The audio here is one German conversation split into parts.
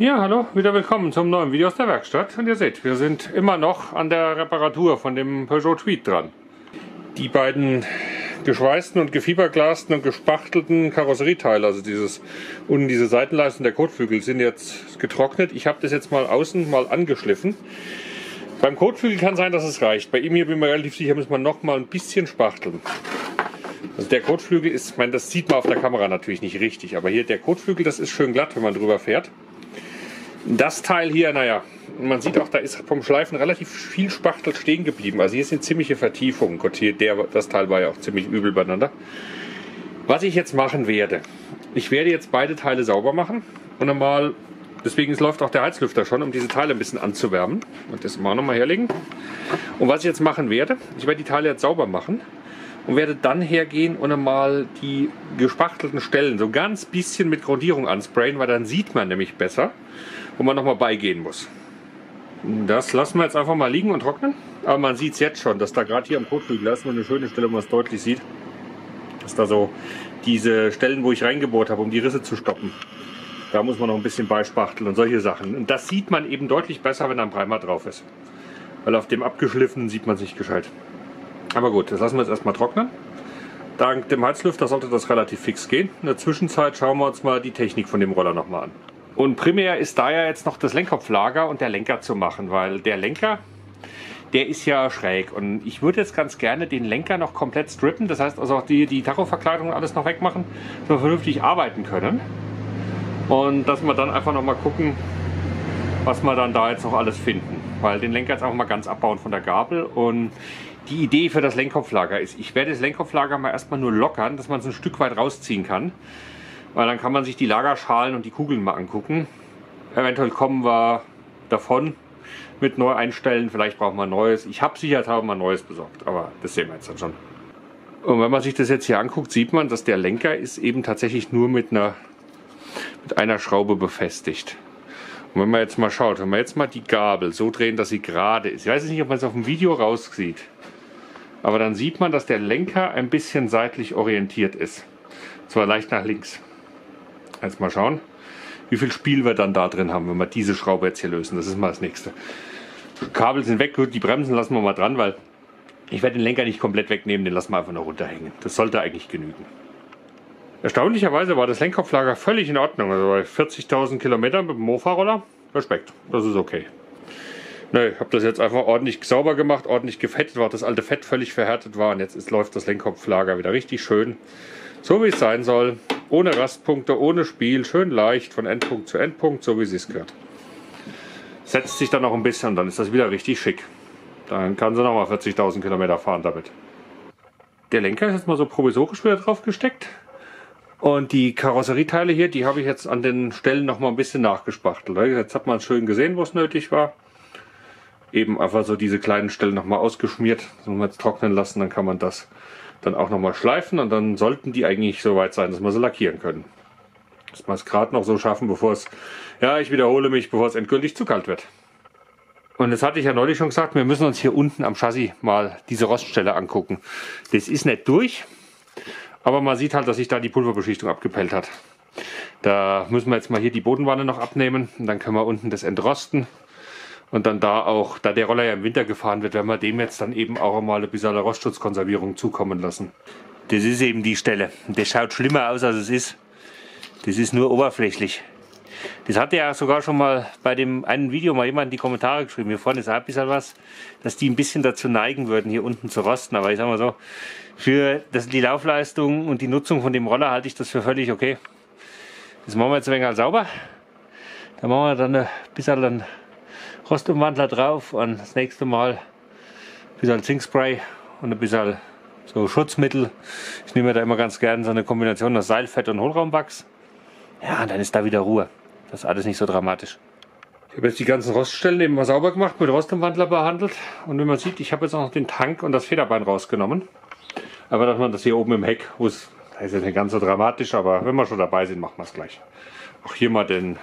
Ja, hallo, wieder willkommen zum neuen Video aus der Werkstatt. Und ihr seht, wir sind immer noch an der Reparatur von dem Peugeot Tweed dran. Die beiden geschweißten und gefieberglasten und gespachtelten Karosserieteile, also dieses unten diese Seitenleisten der Kotflügel, sind jetzt getrocknet. Ich habe das jetzt mal außen mal angeschliffen. Beim Kotflügel kann sein, dass es reicht. Bei ihm hier bin ich mir relativ sicher, muss man noch mal ein bisschen spachteln. Also der Kotflügel ist, ich meine, das sieht man auf der Kamera natürlich nicht richtig, aber hier der Kotflügel, das ist schön glatt, wenn man drüber fährt. Das Teil hier, naja, man sieht auch, da ist vom Schleifen relativ viel Spachtel stehen geblieben. Also hier sind ziemliche Vertiefungen. Gott, hier, der, das Teil war ja auch ziemlich übel beieinander. Was ich jetzt machen werde, ich werde jetzt beide Teile sauber machen und dann mal, deswegen läuft auch der Heizlüfter schon, um diese Teile ein bisschen anzuwärmen. Und das mal nochmal herlegen. Und was ich jetzt machen werde, ich werde die Teile jetzt sauber machen und werde dann hergehen und einmal die gespachtelten Stellen so ganz bisschen mit Grundierung ansprayen, weil dann sieht man nämlich besser, wo man nochmal beigehen muss. Das lassen wir jetzt einfach mal liegen und trocknen. Aber man sieht es jetzt schon, dass da gerade hier am Kotflügel, ist eine schöne Stelle, wo man es deutlich sieht, dass da so diese Stellen, wo ich reingebohrt habe, um die Risse zu stoppen, da muss man noch ein bisschen beispachteln und solche Sachen. Und das sieht man eben deutlich besser, wenn da ein Primer drauf ist. Weil auf dem abgeschliffenen sieht man es nicht gescheit. Aber gut, das lassen wir jetzt erstmal trocknen. Dank dem Heizlüfter sollte das relativ fix gehen. In der Zwischenzeit schauen wir uns mal die Technik von dem Roller nochmal an. Und primär ist da ja jetzt noch das Lenkkopflager und der Lenker zu machen, weil der Lenker, der ist ja schräg. Und ich würde jetzt ganz gerne den Lenker noch komplett strippen. Das heißt also auch die, die Tachoverkleidung und alles noch wegmachen, dass wir vernünftig arbeiten können. Und dass wir dann einfach noch mal gucken, was wir dann da jetzt noch alles finden. Weil den Lenker jetzt einfach mal ganz abbauen von der Gabel. Und die Idee für das Lenkkopflager ist, ich werde das Lenkkopflager mal erstmal nur lockern, dass man es ein Stück weit rausziehen kann. Weil dann kann man sich die Lagerschalen und die Kugeln mal angucken. Eventuell kommen wir davon mit neu einstellen. Vielleicht brauchen wir neues. Ich habe sicherheitshalber mal ein neues besorgt, aber das sehen wir jetzt dann schon. Und wenn man sich das jetzt hier anguckt, sieht man, dass der Lenker ist eben tatsächlich nur mit einer, mit einer Schraube befestigt. Und wenn man jetzt mal schaut, wenn wir jetzt mal die Gabel so drehen, dass sie gerade ist. Ich weiß nicht, ob man es auf dem Video raussieht. Aber dann sieht man, dass der Lenker ein bisschen seitlich orientiert ist. Zwar leicht nach links. Jetzt mal schauen, wie viel Spiel wir dann da drin haben, wenn wir diese Schraube jetzt hier lösen. Das ist mal das nächste. Kabel sind weg, die Bremsen lassen wir mal dran, weil ich werde den Lenker nicht komplett wegnehmen, den lassen wir einfach noch runterhängen. Das sollte eigentlich genügen. Erstaunlicherweise war das Lenkkopflager völlig in Ordnung. Also bei 40.000 Kilometern mit dem Mofa-Roller, Respekt, das ist okay. Ne, ich habe das jetzt einfach ordentlich sauber gemacht, ordentlich gefettet, weil das alte Fett völlig verhärtet war. Und jetzt ist, läuft das Lenkkopflager wieder richtig schön. So wie es sein soll. Ohne Rastpunkte, ohne Spiel, schön leicht von Endpunkt zu Endpunkt, so wie es gehört. Setzt sich dann noch ein bisschen dann ist das wieder richtig schick. Dann kann sie nochmal 40.000 Kilometer fahren damit. Der Lenker ist jetzt mal so provisorisch wieder drauf gesteckt. Und die Karosserieteile hier, die habe ich jetzt an den Stellen noch mal ein bisschen nachgespachtelt. Jetzt hat man schön gesehen, wo es nötig war. Eben einfach so diese kleinen Stellen noch mal ausgeschmiert. Jetzt trocknen lassen, dann kann man das dann auch nochmal schleifen und dann sollten die eigentlich so weit sein, dass wir sie lackieren können. Dass wir es gerade noch so schaffen, bevor es, ja, ich wiederhole mich, bevor es endgültig zu kalt wird. Und das hatte ich ja neulich schon gesagt, wir müssen uns hier unten am Chassis mal diese Roststelle angucken. Das ist nicht durch, aber man sieht halt, dass sich da die Pulverbeschichtung abgepellt hat. Da müssen wir jetzt mal hier die Bodenwanne noch abnehmen und dann können wir unten das entrosten. Und dann da auch, da der Roller ja im Winter gefahren wird, werden wir dem jetzt dann eben auch mal ein bisschen Rostschutzkonservierung zukommen lassen. Das ist eben die Stelle. Das schaut schlimmer aus, als es ist. Das ist nur oberflächlich. Das hatte ja sogar schon mal bei dem einen Video mal jemand in die Kommentare geschrieben. Hier vorne ist auch ein bisschen was, dass die ein bisschen dazu neigen würden, hier unten zu rosten. Aber ich sag mal so, für das, die Laufleistung und die Nutzung von dem Roller halte ich das für völlig okay. Das machen wir jetzt ein wenig sauber. Da machen wir dann ein bisschen einen Rostumwandler drauf und das nächste Mal ein bisschen Zinkspray und ein bisschen so Schutzmittel. Ich nehme da immer ganz gerne so eine Kombination aus Seilfett und Hohlraumwachs. Ja, und dann ist da wieder Ruhe. Das ist alles nicht so dramatisch. Ich habe jetzt die ganzen Roststellen eben mal sauber gemacht, mit Rostumwandler behandelt. Und wie man sieht, ich habe jetzt auch noch den Tank und das Federbein rausgenommen. Aber dass man das hier oben im Heck, wo es, ist jetzt nicht ganz so dramatisch, aber wenn wir schon dabei sind, machen wir es gleich. Auch hier mal den,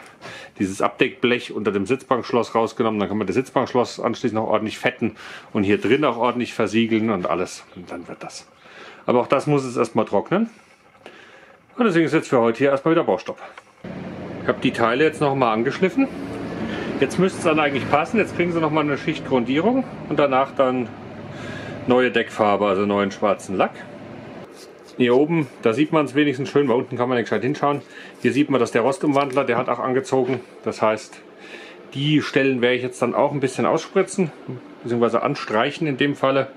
dieses Abdeckblech unter dem Sitzbankschloss rausgenommen. Dann kann man das Sitzbankschloss anschließend noch ordentlich fetten und hier drin auch ordentlich versiegeln und alles. Und dann wird das. Aber auch das muss jetzt erstmal trocknen. Und deswegen ist jetzt für heute hier erstmal wieder Baustopp. Ich habe die Teile jetzt noch mal angeschliffen. Jetzt müsste es dann eigentlich passen. Jetzt kriegen sie noch mal eine Schicht Grundierung und danach dann neue Deckfarbe, also neuen schwarzen Lack. Hier oben, da sieht man es wenigstens schön, weil unten kann man nicht gescheit hinschauen. Hier sieht man, dass der Rostumwandler, der hat auch angezogen. Das heißt, die Stellen werde ich jetzt dann auch ein bisschen ausspritzen, beziehungsweise anstreichen in dem Falle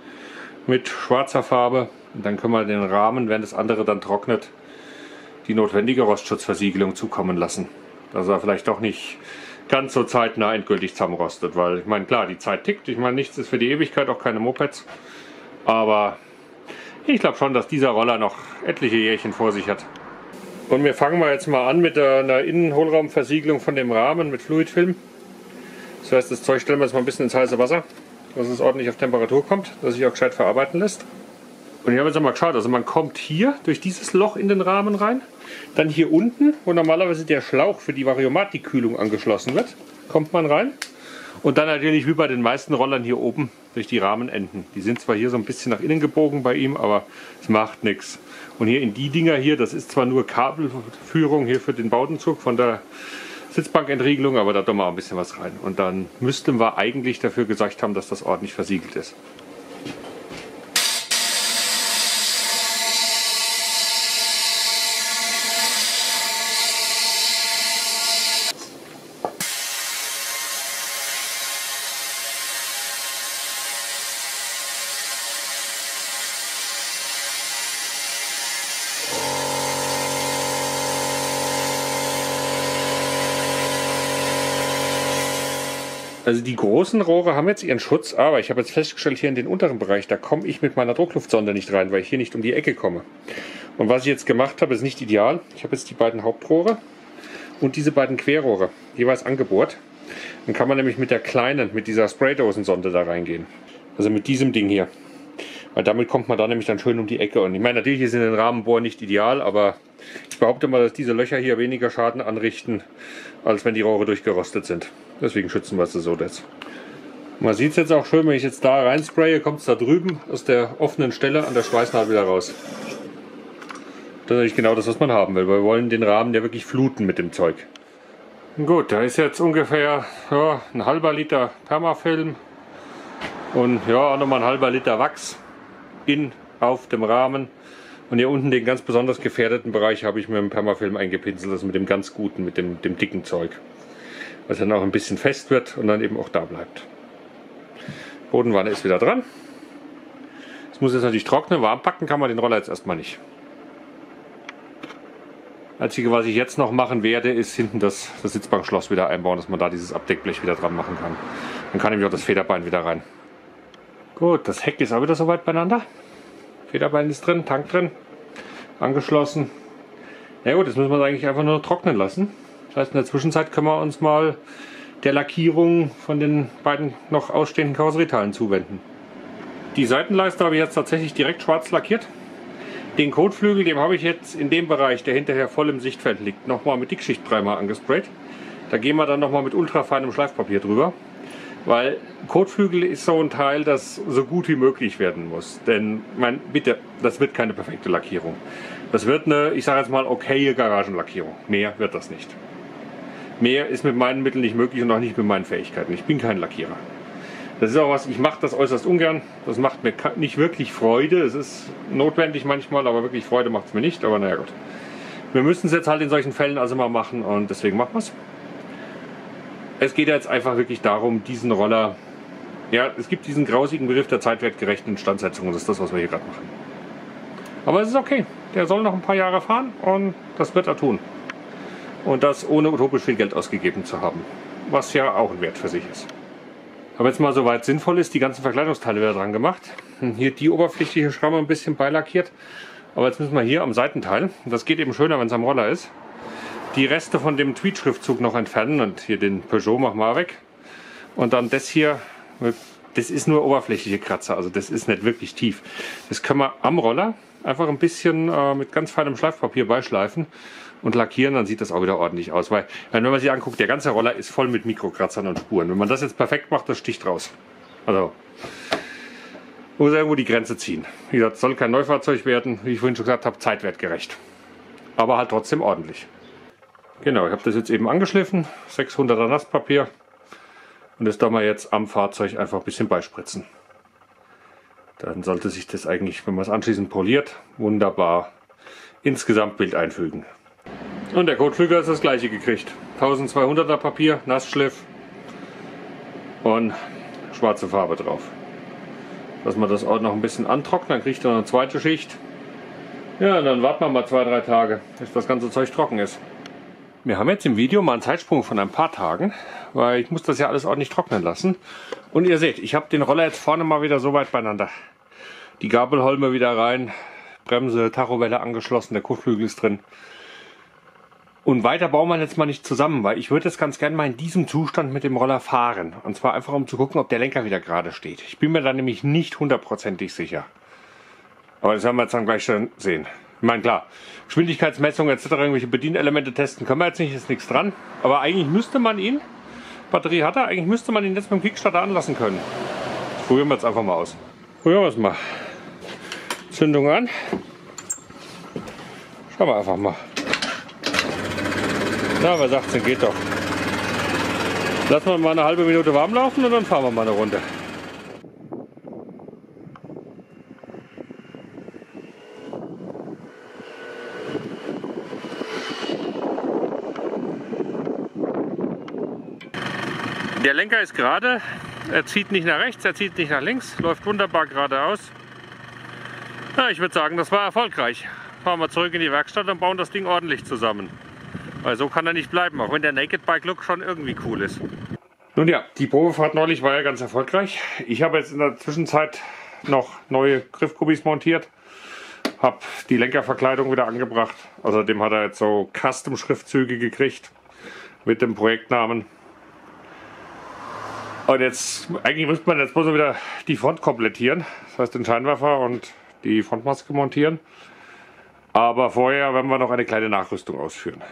mit schwarzer Farbe. Und dann können wir den Rahmen, wenn das andere dann trocknet, die notwendige Rostschutzversiegelung zukommen lassen. Dass er vielleicht doch nicht ganz so zeitnah endgültig zusammenrostet, weil ich meine, klar, die Zeit tickt. Ich meine, nichts ist für die Ewigkeit, auch keine Mopeds. Aber ich glaube schon, dass dieser Roller noch etliche Jährchen vor sich hat. Und wir fangen mal jetzt mal an mit einer Innenhohlraumversiegelung von dem Rahmen mit Fluidfilm. Das heißt, das Zeug stellen wir jetzt mal ein bisschen ins heiße Wasser, dass es ordentlich auf Temperatur kommt, dass sich auch gescheit verarbeiten lässt. Und ich habe jetzt mal geschaut, also man kommt hier durch dieses Loch in den Rahmen rein, dann hier unten, wo normalerweise der Schlauch für die Variomatic-Kühlung angeschlossen wird, kommt man rein. Und dann natürlich wie bei den meisten Rollern hier oben durch die Rahmenenden. Die sind zwar hier so ein bisschen nach innen gebogen bei ihm, aber es macht nichts. Und hier in die Dinger hier, das ist zwar nur Kabelführung hier für den Baudenzug von der Sitzbankentriegelung, aber da wir auch ein bisschen was rein. Und dann müssten wir eigentlich dafür gesagt haben, dass das ordentlich versiegelt ist. Also die großen Rohre haben jetzt ihren Schutz, aber ich habe jetzt festgestellt, hier in den unteren Bereich, da komme ich mit meiner Druckluftsonde nicht rein, weil ich hier nicht um die Ecke komme. Und was ich jetzt gemacht habe, ist nicht ideal. Ich habe jetzt die beiden Hauptrohre und diese beiden Querrohre jeweils angebohrt. Dann kann man nämlich mit der kleinen, mit dieser Spraydosensonde da reingehen. Also mit diesem Ding hier. Weil damit kommt man da nämlich dann schön um die Ecke. Und ich meine, natürlich ist in den Rahmenbohr nicht ideal, aber ich behaupte mal, dass diese Löcher hier weniger Schaden anrichten, als wenn die Rohre durchgerostet sind. Deswegen schützen wir sie so jetzt. Man sieht es jetzt auch schön, wenn ich jetzt da rein spraye, kommt es da drüben aus der offenen Stelle an der Schweißnaht wieder raus. Das ist natürlich genau das, was man haben will. Wir wollen den Rahmen ja wirklich fluten mit dem Zeug. Gut, da ist jetzt ungefähr ja, ein halber Liter Permafilm und ja, auch nochmal ein halber Liter Wachs in auf dem Rahmen. Und hier unten den ganz besonders gefährdeten Bereich habe ich mit dem Permafilm eingepinselt, also mit dem ganz guten, mit dem, dem dicken Zeug was dann auch ein bisschen fest wird und dann eben auch da bleibt. Bodenwanne ist wieder dran. Es muss jetzt natürlich trocknen, warm packen kann man den Roller jetzt erstmal nicht. Einzige, was ich jetzt noch machen werde, ist hinten das, das Sitzbankschloss wieder einbauen, dass man da dieses Abdeckblech wieder dran machen kann. Dann kann nämlich auch das Federbein wieder rein. Gut, das Heck ist auch wieder soweit beieinander. Federbein ist drin, Tank drin, angeschlossen. Ja gut, jetzt müssen wir eigentlich einfach nur trocknen lassen. Das heißt, in der Zwischenzeit können wir uns mal der Lackierung von den beiden noch ausstehenden Karosserieteilen zuwenden. Die Seitenleiste habe ich jetzt tatsächlich direkt schwarz lackiert. Den Kotflügel, dem habe ich jetzt in dem Bereich, der hinterher voll im Sichtfeld liegt, nochmal mit Dickschichtprimer angesprayt. Da gehen wir dann nochmal mit ultrafeinem Schleifpapier drüber. Weil Kotflügel ist so ein Teil, das so gut wie möglich werden muss. Denn, mein, bitte, das wird keine perfekte Lackierung. Das wird eine, ich sage jetzt mal, okaye Garagenlackierung. Mehr wird das nicht. Mehr ist mit meinen Mitteln nicht möglich und auch nicht mit meinen Fähigkeiten. Ich bin kein Lackierer. Das ist auch was, ich mache das äußerst ungern. Das macht mir nicht wirklich Freude. Es ist notwendig manchmal, aber wirklich Freude macht es mir nicht. Aber naja gut. Wir müssen es jetzt halt in solchen Fällen also mal machen und deswegen machen wir es. Es geht jetzt einfach wirklich darum, diesen Roller, ja, es gibt diesen grausigen Begriff der zeitwertgerechten Instandsetzung und das ist das, was wir hier gerade machen. Aber es ist okay. Der soll noch ein paar Jahre fahren und das wird er tun und das ohne utopisch viel Geld ausgegeben zu haben. Was ja auch ein Wert für sich ist. Aber jetzt mal soweit sinnvoll ist, die ganzen Verkleidungsteile wieder dran gemacht. Hier die oberflächliche Schramme ein bisschen beilackiert. Aber jetzt müssen wir hier am Seitenteil, das geht eben schöner, wenn es am Roller ist, die Reste von dem Tweet-Schriftzug noch entfernen und hier den Peugeot machen wir weg. Und dann das hier, das ist nur oberflächliche Kratzer, also das ist nicht wirklich tief. Das können wir am Roller einfach ein bisschen äh, mit ganz feinem Schleifpapier beischleifen und lackieren, dann sieht das auch wieder ordentlich aus. Weil, wenn man sich anguckt, der ganze Roller ist voll mit Mikrokratzern und Spuren. Wenn man das jetzt perfekt macht, das sticht raus. Also, muss irgendwo die Grenze ziehen. Wie gesagt, soll kein Neufahrzeug werden, wie ich vorhin schon gesagt habe, zeitwertgerecht. Aber halt trotzdem ordentlich. Genau, ich habe das jetzt eben angeschliffen, 600er Nasspapier und das da mal jetzt am Fahrzeug einfach ein bisschen beispritzen. Dann sollte sich das eigentlich, wenn man es anschließend poliert, wunderbar ins Gesamtbild einfügen. Und der Kotflüger ist das gleiche gekriegt. 1200er Papier, Nassschliff und schwarze Farbe drauf. Lassen wir das auch noch ein bisschen antrocknen, dann kriegt er eine zweite Schicht. Ja, und dann warten wir mal zwei, drei Tage, bis das ganze Zeug trocken ist. Wir haben jetzt im Video mal einen Zeitsprung von ein paar Tagen, weil ich muss das ja alles ordentlich trocknen lassen. Und ihr seht, ich habe den Roller jetzt vorne mal wieder so weit beieinander. Die Gabelholme wieder rein, Bremse, Tachowelle angeschlossen, der Kotflügel ist drin. Und weiter bauen wir jetzt mal nicht zusammen, weil ich würde es ganz gerne mal in diesem Zustand mit dem Roller fahren. Und zwar einfach um zu gucken, ob der Lenker wieder gerade steht. Ich bin mir da nämlich nicht hundertprozentig sicher. Aber das werden wir jetzt dann gleich schon sehen. Ich meine, klar, Geschwindigkeitsmessung etc., irgendwelche Bedienelemente testen können wir jetzt nicht, ist nichts dran. Aber eigentlich müsste man ihn, Batterie hat er, eigentlich müsste man ihn jetzt mit dem Kickstarter anlassen können. Das probieren wir jetzt einfach mal aus. Probieren wir es mal. Zündung an. Schauen wir einfach mal. Na, bei 18 geht doch. Lassen wir mal eine halbe Minute warm laufen und dann fahren wir mal eine Runde. Der Lenker ist gerade, er zieht nicht nach rechts, er zieht nicht nach links, läuft wunderbar geradeaus. Ja, ich würde sagen, das war erfolgreich. Fahren wir zurück in die Werkstatt und bauen das Ding ordentlich zusammen. Weil so kann er nicht bleiben, auch wenn der Naked Bike Look schon irgendwie cool ist. Nun ja, die Probefahrt neulich war ja ganz erfolgreich. Ich habe jetzt in der Zwischenzeit noch neue Griffgummis montiert. Habe die Lenkerverkleidung wieder angebracht. Außerdem hat er jetzt so Custom-Schriftzüge gekriegt mit dem Projektnamen. Und jetzt, eigentlich müsste man jetzt bloß wieder die Front komplettieren. Das heißt den Scheinwerfer und die Frontmaske montieren. Aber vorher werden wir noch eine kleine Nachrüstung ausführen.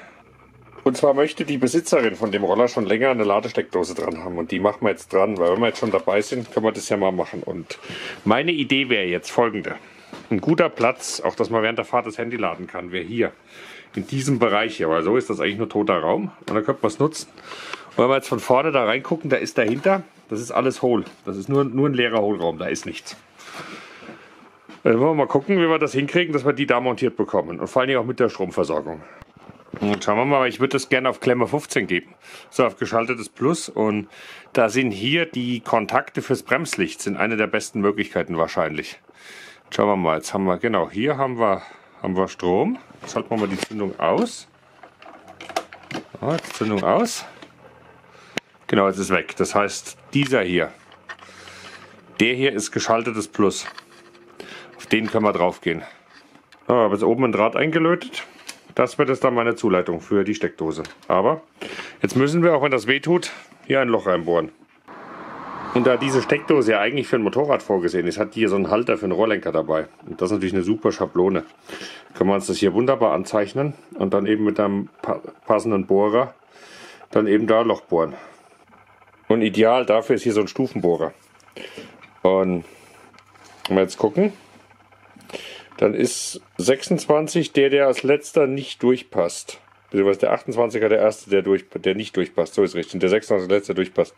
Und zwar möchte die Besitzerin von dem Roller schon länger eine Ladesteckdose dran haben. Und die machen wir jetzt dran, weil wenn wir jetzt schon dabei sind, können wir das ja mal machen. Und meine Idee wäre jetzt folgende. Ein guter Platz, auch dass man während der Fahrt das Handy laden kann, wäre hier. In diesem Bereich hier, weil so ist das eigentlich nur toter Raum. Und dann könnte man es nutzen. Wenn wir jetzt von vorne da reingucken, da ist dahinter, das ist alles hohl. Das ist nur, nur ein leerer Hohlraum, da ist nichts. Dann wollen wir mal gucken, wie wir das hinkriegen, dass wir die da montiert bekommen. Und vor allem auch mit der Stromversorgung. Und schauen wir mal, ich würde das gerne auf Klemme 15 geben. So auf geschaltetes Plus. Und da sind hier die Kontakte fürs Bremslicht, sind eine der besten Möglichkeiten wahrscheinlich. Schauen wir mal, jetzt haben wir, genau, hier haben wir, haben wir Strom. Schalten wir mal die Zündung aus. Ja, jetzt Zündung aus. Genau, jetzt ist weg. Das heißt, dieser hier, der hier ist geschaltetes Plus. Auf den können wir drauf gehen. Ja, habe jetzt oben ein Draht eingelötet. Das wird jetzt dann meine Zuleitung für die Steckdose. Aber jetzt müssen wir, auch wenn das weh tut, hier ein Loch reinbohren. Und da diese Steckdose ja eigentlich für ein Motorrad vorgesehen ist, hat die hier so einen Halter für einen Rohrlenker dabei. Und das ist natürlich eine super Schablone. Können wir uns das hier wunderbar anzeichnen und dann eben mit einem passenden Bohrer dann eben da ein Loch bohren. Und ideal dafür ist hier so ein Stufenbohrer. Und wenn wir jetzt gucken, dann ist 26 der, der als letzter nicht durchpasst. Beziehungsweise der 28er der erste, der, durch, der nicht durchpasst. So ist richtig. Der 26er der letzte durchpasst.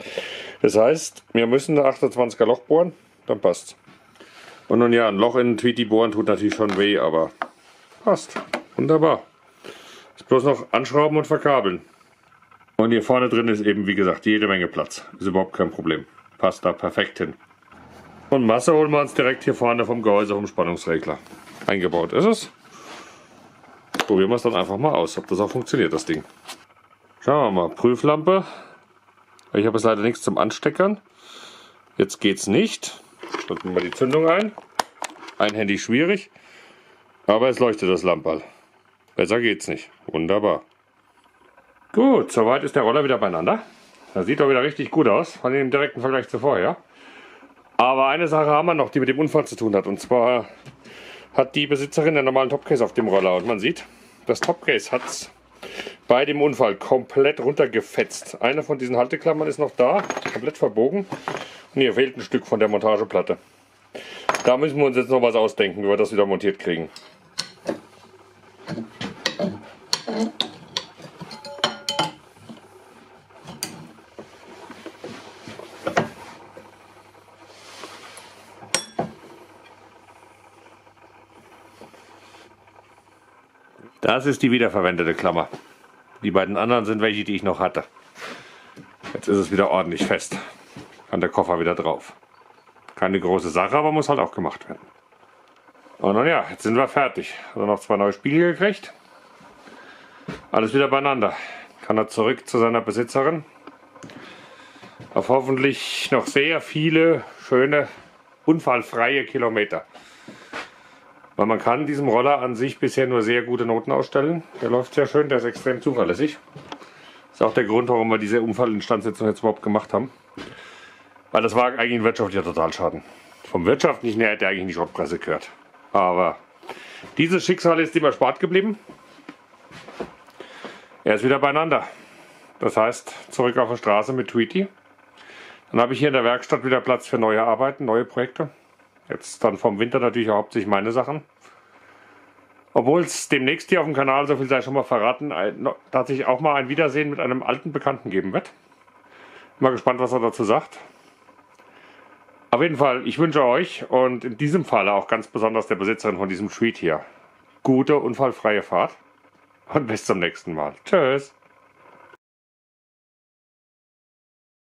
Das heißt, wir müssen ein 28er Loch bohren, dann passt. Und nun ja, ein Loch in den Tweety bohren tut natürlich schon weh, aber passt. Wunderbar. Ist bloß noch anschrauben und verkabeln. Und hier vorne drin ist eben, wie gesagt, jede Menge Platz. Ist überhaupt kein Problem. Passt da perfekt hin. Und Masse holen wir uns direkt hier vorne vom Gehäuse vom Spannungsregler eingebaut ist es. Probieren wir es dann einfach mal aus, ob das auch funktioniert, das Ding. Schauen wir mal, Prüflampe. Ich habe jetzt leider nichts zum Ansteckern. Jetzt geht es nicht. Schalten wir mal die Zündung ein. Einhändig schwierig. Aber es leuchtet das Lamperl. Besser geht's nicht. Wunderbar. Gut, soweit ist der Roller wieder beieinander. Das sieht doch wieder richtig gut aus, von dem direkten Vergleich zu vorher. Aber eine Sache haben wir noch, die mit dem Unfall zu tun hat. Und zwar hat die Besitzerin einen normalen Topcase auf dem Roller und man sieht, das Topcase hat bei dem Unfall komplett runtergefetzt. Eine von diesen Halteklammern ist noch da, komplett verbogen und hier fehlt ein Stück von der Montageplatte. Da müssen wir uns jetzt noch was ausdenken, wie wir das wieder montiert kriegen. Das ist die wiederverwendete Klammer. Die beiden anderen sind welche, die ich noch hatte. Jetzt ist es wieder ordentlich fest. Kann der Koffer wieder drauf. Keine große Sache, aber muss halt auch gemacht werden. Und nun ja, jetzt sind wir fertig. Also noch zwei neue Spiegel gekriegt. Alles wieder beieinander. Kann er zurück zu seiner Besitzerin. Auf hoffentlich noch sehr viele schöne, unfallfreie Kilometer. Weil man kann diesem Roller an sich bisher nur sehr gute Noten ausstellen. Der läuft sehr schön, der ist extrem zuverlässig. Das ist auch der Grund, warum wir diese Unfallinstandsetzung jetzt überhaupt gemacht haben. Weil das war eigentlich ein wirtschaftlicher Totalschaden. Vom Wirtschaftlichen her hätte er eigentlich in die Schrottpresse gehört. Aber dieses Schicksal ist ihm erspart geblieben. Er ist wieder beieinander. Das heißt, zurück auf die Straße mit Tweety. Dann habe ich hier in der Werkstatt wieder Platz für neue Arbeiten, neue Projekte. Jetzt dann vom Winter natürlich hauptsächlich meine Sachen. Obwohl es demnächst hier auf dem Kanal, so viel sei schon mal verraten, tatsächlich auch mal ein Wiedersehen mit einem alten Bekannten geben wird. Mal gespannt, was er dazu sagt. Auf jeden Fall, ich wünsche euch und in diesem Falle auch ganz besonders der Besitzerin von diesem Street hier gute, unfallfreie Fahrt und bis zum nächsten Mal. Tschüss.